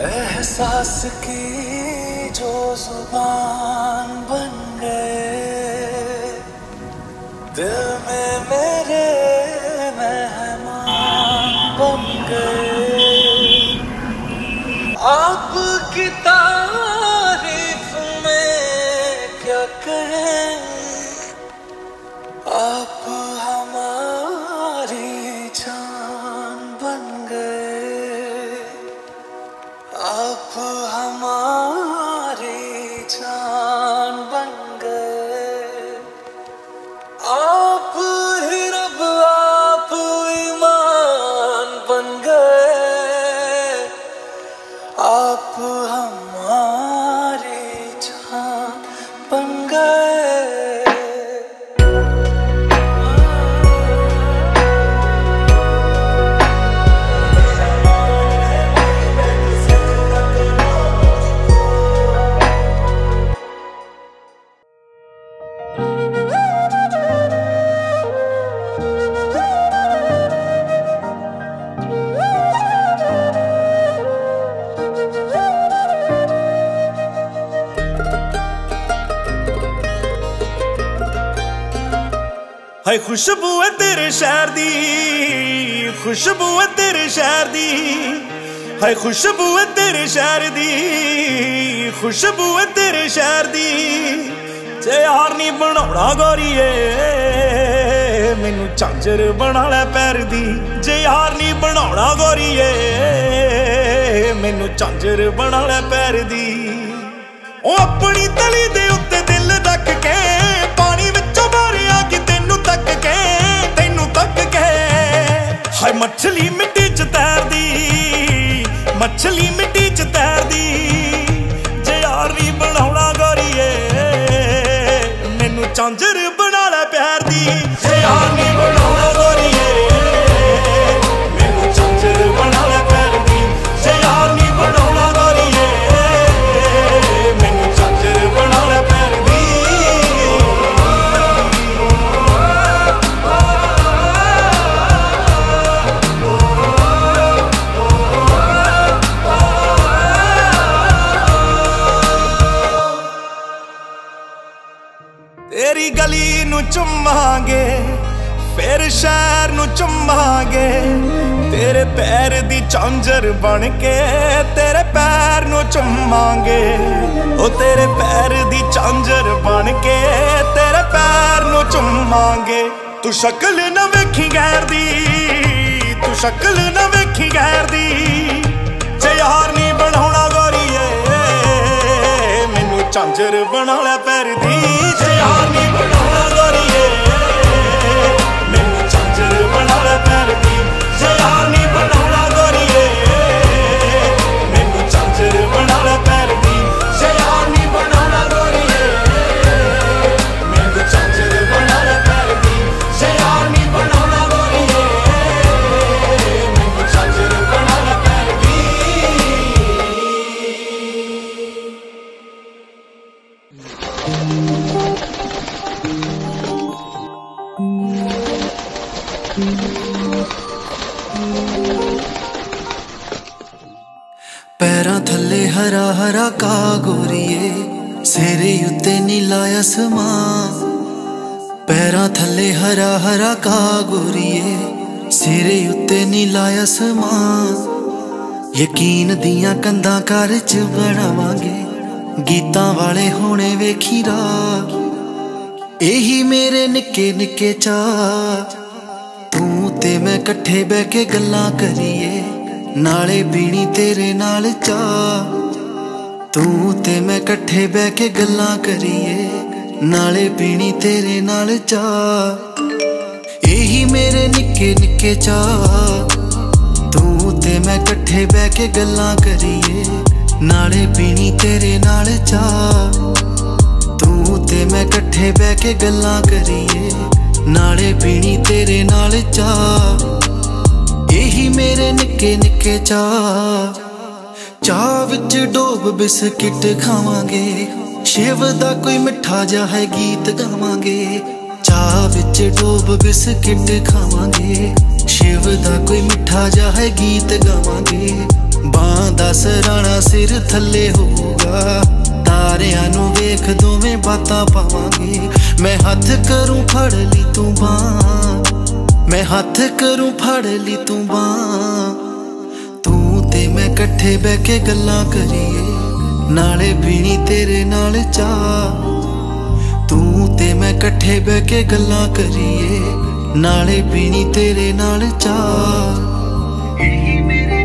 एहसास की जो ज़ुबान बन गए। दिल में मेरे मेहमान बन गए। आपकी तारीफ़ में क्या कहें? आप आप हमारी ਹਾਏ, ਖੁਸ਼ਬੂ ਹੈ ਤੇਰੇ ਸ਼ਹਿਰ ਦੀ, ਖੁਸ਼ਬੂ ਹੈ ਤੇਰੇ ਸ਼ਹਿਰ ਦੀ। ਹਾਏ, ਖੁਸ਼ਬੂ ਹੈ ਤੇਰੇ ਸ਼ਹਿਰ ਦੀ, ਖੁਸ਼ਬੂ ਹੈ ਤੇਰੇ ਸ਼ਹਿਰ ਦੀ। ਜੇ ਯਾਰ ਨਹੀਂ ਬਣਾਉਣਾ ਗੋਰੀਏ, ਮੈਨੂੰ ਝਾਂਜਰ ਬਣਾ ਲੈ ਪੈਰ ਦੀ। ਜੇ ਯਾਰ ਨਹੀਂ ਬਣਾਉਣਾ ਗੋਰੀਏ, ਮੈਨੂੰ ਝਾਂਜਰ ਬਣਾ ਲੈ ਪੈਰ ਦੀ। ਉਹ ਆਪਣੀ ਤਲੀ ਦੇ ਉੱਤੇ ਦਿਲ ਰੱਖ ਕੇ ਮੱਛਲੀ ਮਿੱਟੀ 'ਚ ਤੈਰਦੀ। ਜੇ ਯਾਰ ਨਹੀਂ ਬਣਾਉਣਾ ਗੋਰੀਏ, ਮੈਨੂੰ ਚਾਂਜਰ ਬਣਾ ਲੈ ਪਿਆਰ ਦੀ। ਜੇ ਯਾਰ ਨਹੀਂ ਫਿਰ ਸ਼ਹਿਰ ਨੂੰ ਚੁੰਮਾਂਗੇ। ਤੇਰੇ ਪੈਰ ਦੀ ਚਾਂਜਰ ਬਣ ਕੇ ਤੇਰੇ ਪੈਰ ਨੂੰ ਚੁੰਮਾਂਗੇ। ਉਹ ਤੇਰੇ ਪੈਰ ਦੀ ਚਾਂਜਰ ਬਣ ਕੇ ਤੇਰੇ ਪੈਰ ਨੂੰ ਚੁੰਮਾਂਗੇ। ਤੂੰ ਸ਼ਕਲ ਨਾ ਵੇਖੀ ਗੈਰ ਦੀ, ਤੂੰ ਸ਼ਕਲ ਨਾ ਵੇਖੀ ਗੈਰ ਦੀ। ਜੇ ਯਾਰ ਨਹੀਂ ਬਣਾਉਣਾ ਗੋਰੀਏ, ਮੈਨੂੰ ਚਾਂਜਰ ਬਣਾ ਲੈ ਪੈਰ ਦੀ। ਜੇ ਯਾਰ ਨਹੀਂ ਬਣਾਉਣਾ ਹਰਾ ਹਰਾ ਕਾ ਗੋਰੀਏ ਸਿਰੇ ਉੱਤੇ ਨੀਲਾ ਅਸਮਾਨ। ਪੈਰਾਂ ਥੱਲੇ ਹਰਾ ਹਰਾ ਕਾ ਗੋਰੀਏ ਸਿਰੇ ਉੱਤੇ ਨੀਲਾ ਅਸਮਾਨ। ਯਕੀਨ ਦੀਆਂ ਕੰਧਾਂ ਘਰ ਚ ਬਣਾਵਾਂਗੇ, ਗੀਤਾਂ ਵਾਲੇ ਹੋਣੇ ਵੇਖੀ ਰਾਹ ਇਹੀ ਮੇਰੇ ਨਿੱਕੇ ਨਿੱਕੇ ਚਾ ਤੂੰ ਤੇ ਮੈਂ ਇਕੱਠੇ ਬਹਿ ਕੇ ਗੱਲਾਂ ਕਰੀਏ, ਨਾਲੇ ਪੀਣੀ ਤੇਰੇ ਨਾਲ ਚਾਹ ਤੂੰ ਤੇ ਮੈਂ ਇਕੱਠੇ ਬਹਿ ਕੇ ਗੱਲਾਂ ਕਰੀਏ, ਨਾਲੇ ਪੀਣੀ ਤੇਰੇ ਨਾਲ ਚਾਹ। ਇਹੀ ਮੇਰੇ ਨਿੱਕੇ ਨਿੱਕੇ ਚਾਹ। ਤੂੰ ਤੇ ਮੈਂ ਇਕੱਠੇ ਬਹਿ ਕੇ ਗੱਲਾਂ ਕਰੀਏ, ਨਾਲੇ ਪੀਣੀ ਤੇਰੇ ਨਾਲ ਚਾਹ। ਤੂੰ ਤੇ ਮੈਂ ਇਕੱਠੇ ਬਹਿ ਕੇ ਗੱਲਾਂ ਕਰੀਏ, ਨਾਲੇ ਪੀਣੀ ਤੇਰੇ ਨਾਲ ਚਾਹ। ਇਹੀ ਮੇਰੇ ਨਿੱਕੇ ਨਿੱਕੇ ਚਾਹ। ਚਾਹ ਵਿੱਚ ਡੋਬ ਬਿਸਕਿਟ ਖਾਵਾਂਗੇ। ਸ਼ਿਵ ਦਾ ਕੋਈ ਮਿੱਠਾ ਜਿਹਾ ਹੈ ਗੀਤ ਗਾਵਾਂਗੇ। ਚਾਹ ਵਿੱਚ ਡੋਬ ਬਿਸਕਿਟ ਖਾਵਾਂਗੇ। ਸ਼ਿਵ ਦਾ ਕੋਈ ਮਿੱਠਾ ਜਿਹਾ ਹੈ ਗੀਤ ਗਾਵਾਂਗੇ। ਬਾਂ ਦਾ ਸਰਾਣਾ ਸਿਰ ਥੱਲੇ ਹੋਊਗਾ। ਤਾਰਿਆਂ ਨੂੰ ਵੇਖ ਦੋਵੇਂ ਬਾਤਾਂ ਪਾਵਾਂਗੇ। ਮੈਂ ਹੱਥ ਕਰੂੰ ਫੜ ਲਈ ਤੂੰ ਬਾਂ ਮੈਂ ਹੱਥ ਕਰੂੰ ਫੜ ਲਈ ਤੂੰ ਬਾਂ ਇਕੱਠੇ ਬਹਿ ਕੇ ਗੱਲਾਂ ਕਰੀਏ। ਨਾਲੇ ਪੀਣੀ ਤੇਰੇ ਨਾਲ ਚਾਹ। ਤੂੰ ਤੇ ਮੈਂ ਇਕੱਠੇ ਬਹਿ ਕੇ ਗੱਲਾਂ ਕਰੀਏ। ਨਾਲੇ ਪੀਣੀ ਤੇਰੇ ਨਾਲ ਚਾਹ। ਇਹੀ ਮੇਰੇ